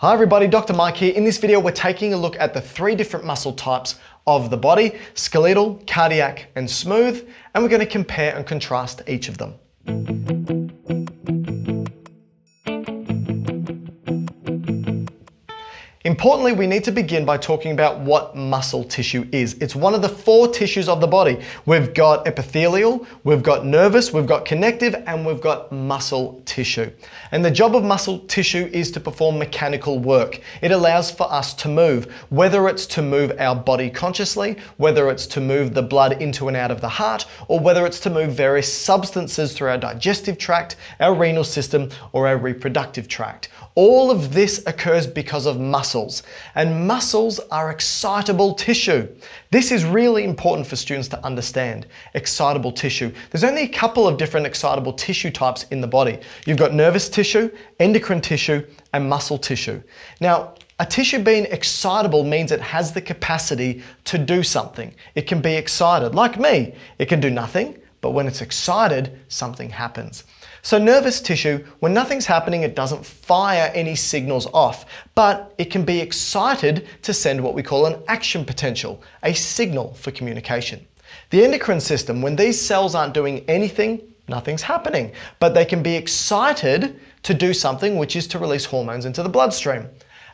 Hi everybody, Dr. Mike here. In this video, we're taking a look at the three different muscle types of the body, skeletal, cardiac, and smooth, and we're gonna compare and contrast each of them. Importantly, we need to begin by talking about what muscle tissue is. It's one of the four tissues of the body. We've got epithelial, we've got nervous, we've got connective, and we've got muscle tissue. And the job of muscle tissue is to perform mechanical work. It allows for us to move, whether it's to move our body consciously, whether it's to move the blood into and out of the heart, or whether it's to move various substances through our digestive tract, our renal system, or our reproductive tract. All of this occurs because of muscles, and muscles are excitable tissue. This is really important for students to understand. Excitable tissue. There's only a couple of different excitable tissue types in the body. You've got nervous tissue, endocrine tissue, and muscle tissue. Now, a tissue being excitable means it has the capacity to do something. It can be excited, like me. It can do nothing, but when it's excited, something happens. So nervous tissue, when nothing's happening, it doesn't fire any signals off, but it can be excited to send what we call an action potential, a signal for communication. The endocrine system, when these cells aren't doing anything, nothing's happening, but they can be excited to do something, which is to release hormones into the bloodstream.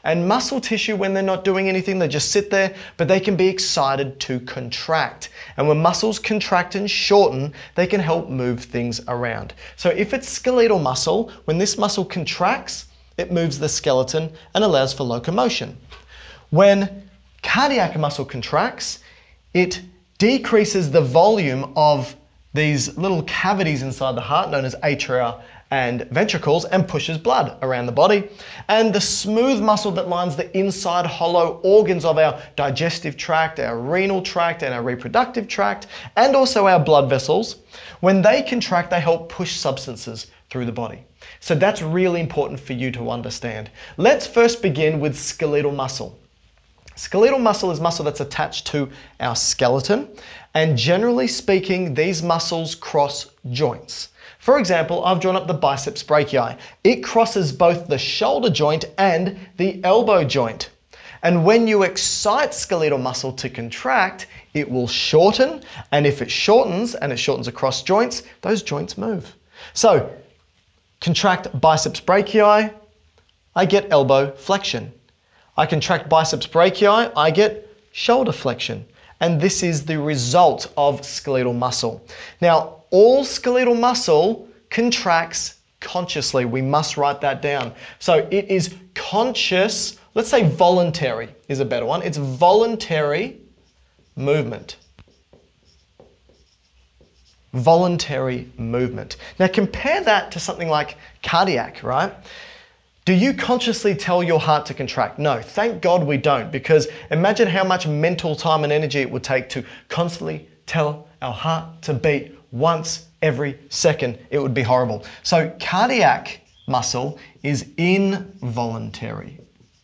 And muscle tissue, when they're not doing anything, they just sit there, but they can be excited to contract. And when muscles contract and shorten, they can help move things around. So if it's skeletal muscle, when this muscle contracts, it moves the skeleton and allows for locomotion. When cardiac muscle contracts, it decreases the volume of these little cavities inside the heart known as atria and ventricles and pushes blood around the body. And the smooth muscle that lines the inside hollow organs of our digestive tract, our renal tract, and our reproductive tract, and also our blood vessels, when they contract, they help push substances through the body. So that's really important for you to understand. Let's first begin with skeletal muscle. Skeletal muscle is muscle that's attached to our skeleton, and generally speaking, these muscles cross joints. For example, I've drawn up the biceps brachii. It crosses both the shoulder joint and the elbow joint. And when you excite skeletal muscle to contract, it will shorten. And if it shortens and it shortens across joints, those joints move. So contract biceps brachii, I get elbow flexion. I contract biceps brachii, I get shoulder flexion. And this is the result of skeletal muscle. Now, all skeletal muscle contracts consciously. We must write that down. So it is conscious, let's say voluntary is a better one. It's voluntary movement. Voluntary movement. Now compare that to something like cardiac, right? Do you consciously tell your heart to contract? No, thank God we don't, because imagine how much mental time and energy it would take to constantly tell our heart to beat once every second. It would be horrible. So cardiac muscle is involuntary.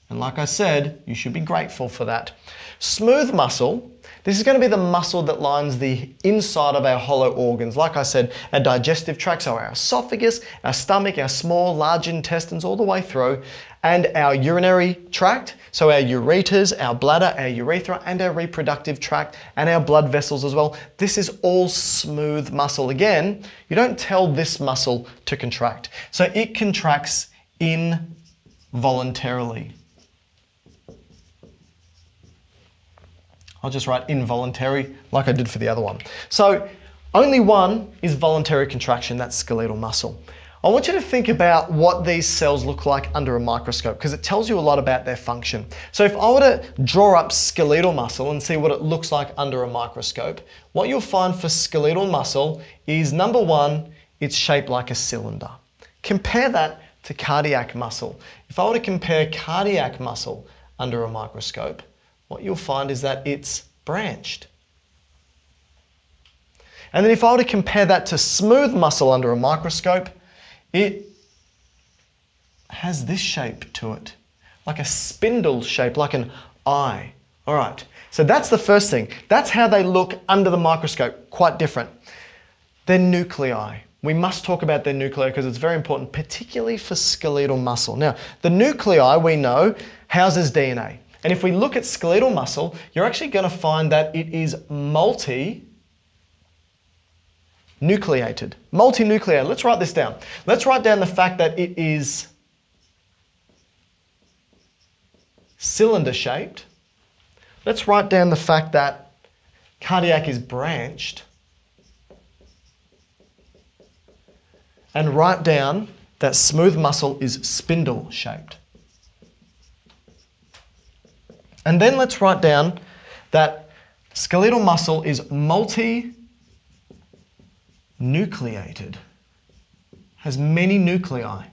And like I said, you should be grateful for that. Smooth muscle, this is going to be the muscle that lines the inside of our hollow organs. Like I said, our digestive tract, so our esophagus, our stomach, our small, large intestines, all the way through, and our urinary tract, so our ureters, our bladder, our urethra, and our reproductive tract, and our blood vessels as well. This is all smooth muscle. Again, you don't tell this muscle to contract. So it contracts involuntarily. I'll just write involuntary like I did for the other one. So only one is voluntary contraction, that's skeletal muscle. I want you to think about what these cells look like under a microscope because it tells you a lot about their function. So if I were to draw up skeletal muscle and see what it looks like under a microscope, what you'll find for skeletal muscle is number one, it's shaped like a cylinder. Compare that to cardiac muscle. If I were to compare cardiac muscle under a microscope, what you'll find is that it's branched. And then if I were to compare that to smooth muscle under a microscope, it has this shape to it, like a spindle shape, like an eye. All right, so that's the first thing. That's how they look under the microscope, quite different. Their nuclei. we must talk about their nuclei because it's very important, particularly for skeletal muscle. Now, the nuclei we know houses DNA. And if we look at skeletal muscle, you're actually going to find that it is multi nucleated. Multinucleated. Let's write this down. Let's write down the fact that it is cylinder shaped. Let's write down the fact that cardiac is branched. And write down that smooth muscle is spindle shaped. And then let's write down that skeletal muscle is multi nucleated, has many nuclei.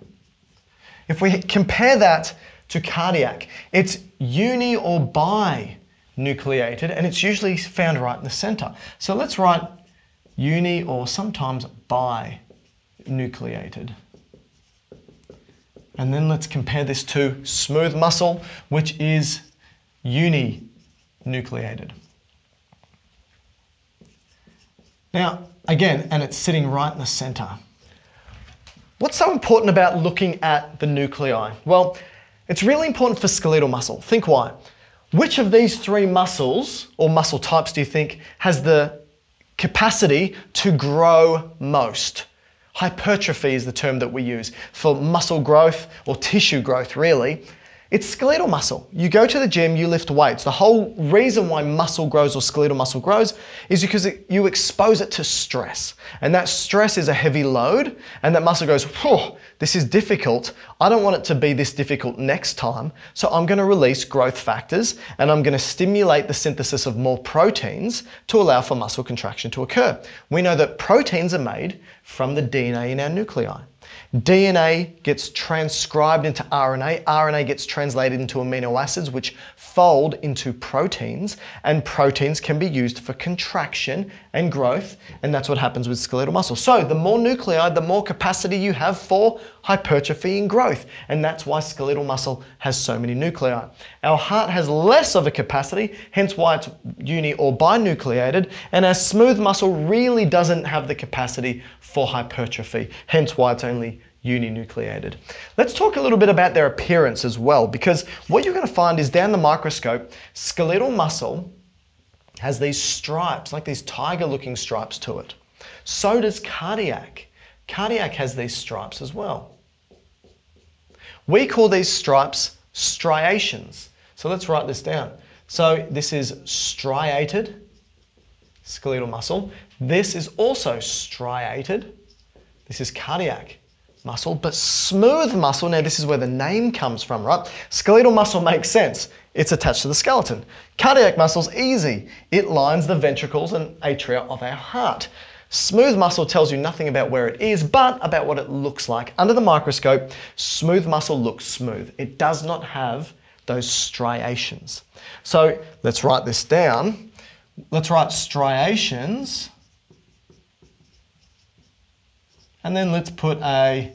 If we compare that to cardiac, it's uni or bi nucleated and it's usually found right in the center. So let's write uni or sometimes bi nucleated. And then let's compare this to smooth muscle, which is uni-nucleated. Now, again, and it's sitting right in the center. What's so important about looking at the nuclei? Well, it's really important for skeletal muscle. Think why. Which of these three muscles or muscle types do you think has the capacity to grow most? Hypertrophy is the term that we use for muscle growth or tissue growth, really. It's skeletal muscle. You go to the gym, you lift weights. The whole reason why muscle grows or skeletal muscle grows is because it, you expose it to stress. And that stress is a heavy load, and that muscle goes, this is difficult. I don't want it to be this difficult next time. So I'm going to release growth factors and I'm going to stimulate the synthesis of more proteins to allow for muscle contraction to occur. We know that proteins are made from the DNA in our nuclei. DNA gets transcribed into RNA, RNA gets translated into amino acids, which fold into proteins, and proteins can be used for contraction and growth, and that's what happens with skeletal muscle. So, the more nuclei, the more capacity you have for hypertrophy and growth, and that's why skeletal muscle has so many nuclei. Our heart has less of a capacity, hence why it's uni or binucleated, and our smooth muscle really doesn't have the capacity for hypertrophy, hence why it's only uninucleated. Let's talk a little bit about their appearance as well, because what you're going to find is down the microscope, skeletal muscle has these stripes, like these tiger looking stripes to it. So does cardiac. Cardiac has these stripes as well. We call these stripes striations. So let's write this down. So this is striated skeletal muscle. This is also striated. This is cardiac muscle, but smooth muscle, now this is where the name comes from, right? Skeletal muscle makes sense. It's attached to the skeleton. Cardiac muscle's easy. It lines the ventricles and atria of our heart. Smooth muscle tells you nothing about where it is, but about what it looks like. Under the microscope, smooth muscle looks smooth. It does not have those striations. So let's write this down. Let's write striations. And then let's put a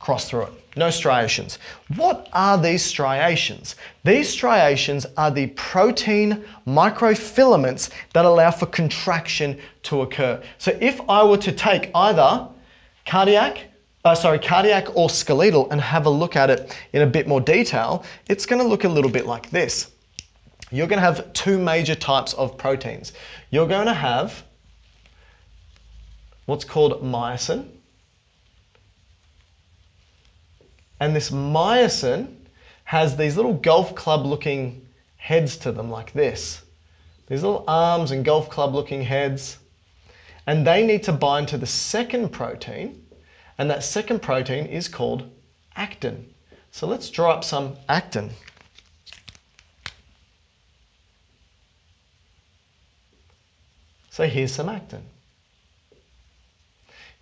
cross through it. No striations. What are these striations? These striations are the protein microfilaments that allow for contraction to occur. So if I were to take either cardiac, uh, sorry, cardiac or skeletal and have a look at it in a bit more detail, it's going to look a little bit like this. You're going to have two major types of proteins. You're going to have what's called myosin, And this myosin has these little golf club looking heads to them like this. These little arms and golf club looking heads. And they need to bind to the second protein. And that second protein is called actin. So let's draw up some actin. So here's some actin.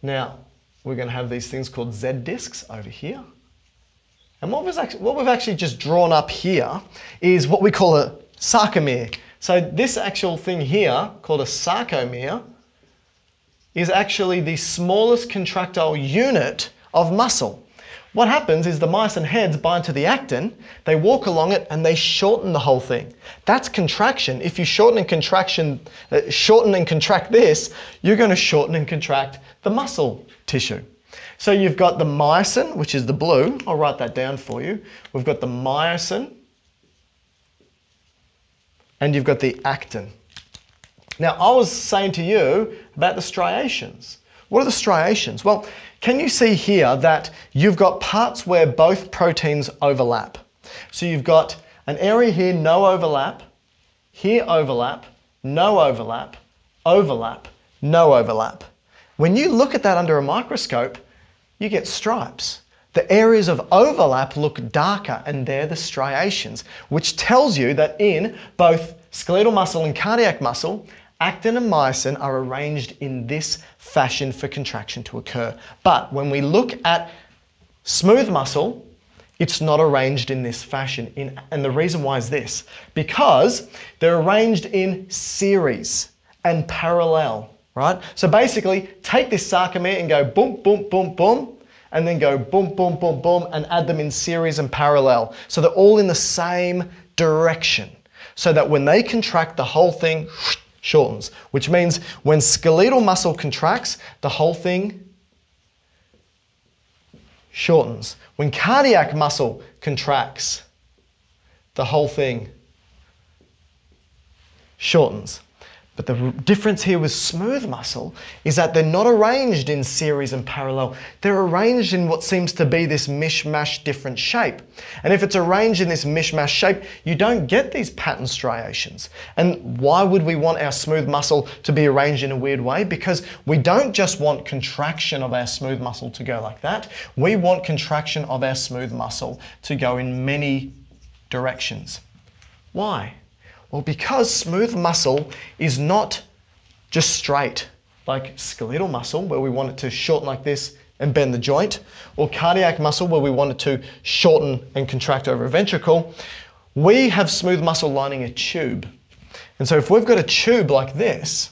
Now, we're going to have these things called Z discs over here. And what, actually, what we've actually just drawn up here is what we call a sarcomere. So this actual thing here, called a sarcomere, is actually the smallest contractile unit of muscle. what happens is the myosin heads bind to the actin, they walk along it and they shorten the whole thing. That's contraction. If you shorten and contraction, uh, shorten and contract this, you're going to shorten and contract the muscle tissue. So you've got the myosin, which is the blue. I'll write that down for you. We've got the myosin, and you've got the actin. Now, I was saying to you about the striations. What are the striations? Well, can you see here that you've got parts where both proteins overlap? So you've got an area here, no overlap, here overlap, no overlap, overlap, no overlap. When you look at that under a microscope, you get stripes. The areas of overlap look darker and they're the striations, which tells you that in both skeletal muscle and cardiac muscle, actin and myosin are arranged in this fashion for contraction to occur. But when we look at smooth muscle, it's not arranged in this fashion. In, and the reason why is this because they're arranged in series and parallel, right? So basically, take this sarcomere and go boom, boom, boom, boom, and then go boom, boom, boom, boom, and add them in series and parallel. So they're all in the same direction. So that when they contract, the whole thing shortens, which means when skeletal muscle contracts, the whole thing shortens. When cardiac muscle contracts, the whole thing shortens. But the difference here with smooth muscle is that they're not arranged in series and parallel. They're arranged in what seems to be this mishmash different shape. And if it's arranged in this mishmash shape, you don't get these pattern striations. And why would we want our smooth muscle to be arranged in a weird way? Because we don't just want contraction of our smooth muscle to go like that. We want contraction of our smooth muscle to go in many directions. Why? Well, because smooth muscle is not just straight, like skeletal muscle, where we want it to shorten like this and bend the joint, or cardiac muscle, where we want it to shorten and contract over a ventricle, we have smooth muscle lining a tube. And so if we've got a tube like this,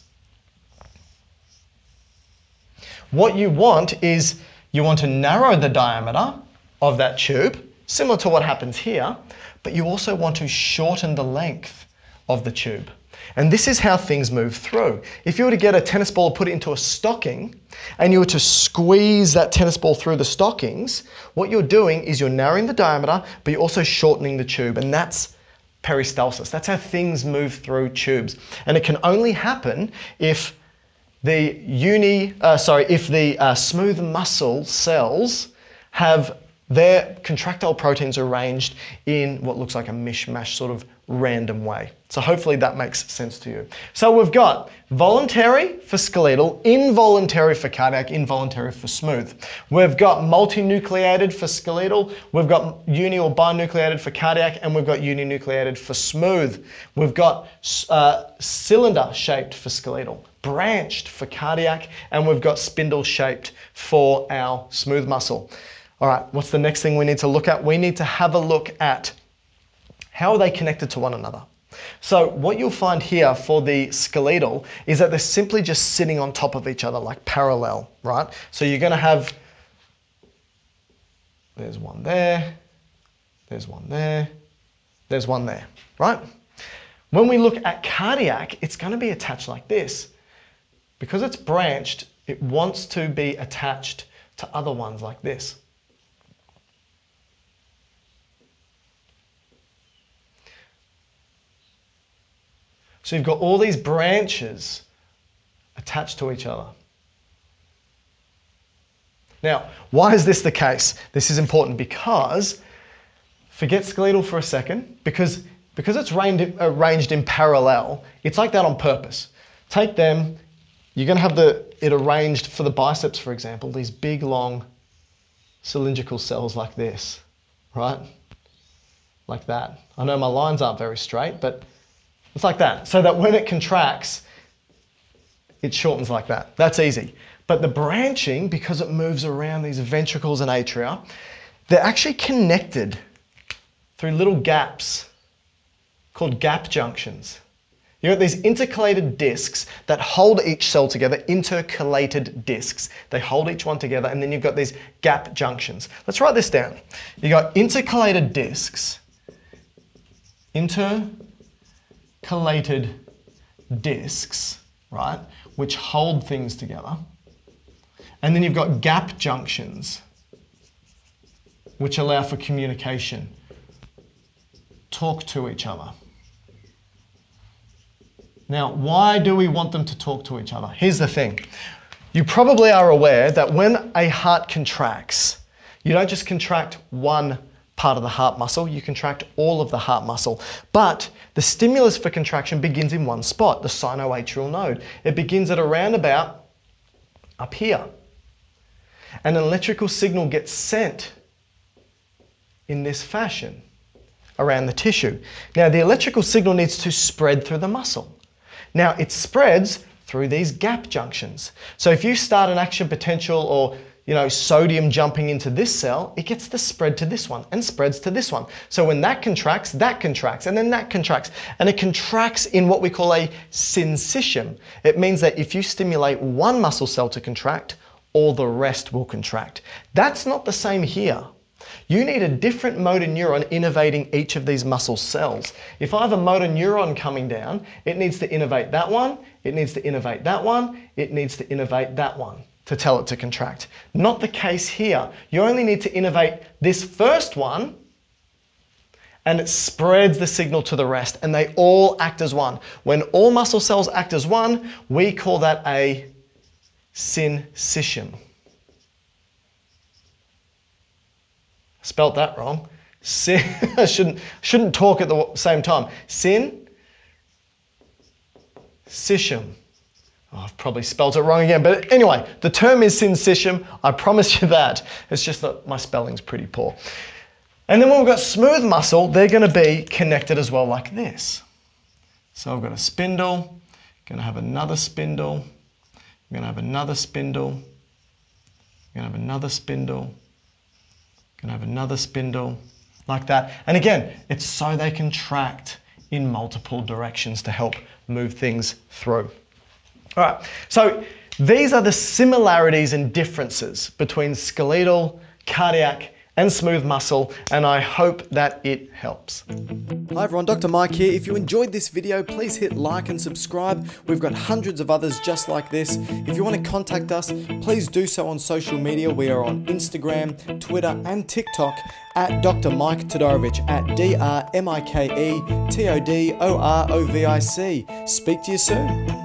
what you want is you want to narrow the diameter of that tube, similar to what happens here, but you also want to shorten the length of the tube. And this is how things move through. If you were to get a tennis ball, put it into a stocking, and you were to squeeze that tennis ball through the stockings, what you're doing is you're narrowing the diameter, but you're also shortening the tube, and that's peristalsis. That's how things move through tubes. And it can only happen if the uni, uh, sorry, if the uh, smooth muscle cells have their contractile proteins arranged in what looks like a mishmash sort of random way. So hopefully that makes sense to you. So we've got voluntary for skeletal, involuntary for cardiac, involuntary for smooth. We've got multinucleated for skeletal, we've got uni or binucleated for cardiac, and we've got uninucleated for smooth. We've got uh, cylinder shaped for skeletal, branched for cardiac, and we've got spindle shaped for our smooth muscle. All right, what's the next thing we need to look at? We need to have a look at how are they connected to one another? So what you'll find here for the skeletal is that they're simply just sitting on top of each other like parallel, right? So you're gonna have, there's one there, there's one there, there's one there, right? When we look at cardiac, it's gonna be attached like this. Because it's branched, it wants to be attached to other ones like this. So you've got all these branches attached to each other. Now, why is this the case? This is important because, forget skeletal for a second, because, because it's arranged uh, in parallel, it's like that on purpose. Take them, you're going to have the, it arranged for the biceps, for example, these big, long cylindrical cells like this, right? Like that. I know my lines aren't very straight, but it's like that. So that when it contracts, it shortens like that. That's easy. But the branching, because it moves around these ventricles and atria, they're actually connected through little gaps called gap junctions. You You've got these intercalated discs that hold each cell together, intercalated discs. They hold each one together, and then you've got these gap junctions. Let's write this down. You've got intercalated discs, intercalated discs, right, which hold things together. And then you've got gap junctions, which allow for communication. Talk to each other. Now, why do we want them to talk to each other? Here's the thing. You probably are aware that when a heart contracts, you don't just contract one part of the heart muscle, you contract all of the heart muscle. But the stimulus for contraction begins in one spot, the sinoatrial node. It begins at around about up here. An electrical signal gets sent in this fashion around the tissue. Now, the electrical signal needs to spread through the muscle. Now, it spreads through these gap junctions. So if you start an action potential or you know, sodium jumping into this cell, it gets to spread to this one and spreads to this one. So when that contracts, that contracts, and then that contracts. And it contracts in what we call a syncytium. It means that if you stimulate one muscle cell to contract, all the rest will contract. That's not the same here. You need a different motor neuron innervating each of these muscle cells. If I have a motor neuron coming down, it needs to innervate that one, it needs to innervate that one, it needs to innervate that one to tell it to contract. Not the case here. You only need to innervate this first one and it spreads the signal to the rest and they all act as one. When all muscle cells act as one, we call that a syncytium. Spelt that wrong. Sin, I shouldn't, shouldn't talk at the same time. Syncytium. Oh, I've probably spelled it wrong again, but anyway, the term is syncytium. I promise you that. It's just that my spelling's pretty poor. And then when we've got smooth muscle, they're going to be connected as well like this. So I've got a spindle, going to have another spindle, I'm going to have another spindle, I'm going to have another spindle, going to have another spindle, like that. And again, it's so they contract in multiple directions to help move things through. All right, so these are the similarities and differences between skeletal, cardiac, and smooth muscle, and I hope that it helps. Hi everyone, Dr. Mike here. If you enjoyed this video, please hit like and subscribe. We've got hundreds of others just like this. If you want to contact us, please do so on social media. We are on Instagram, Twitter, and TikTok at Dr. Mike Todorovic at D R M I K E T O D O R O V I C. Speak to you soon.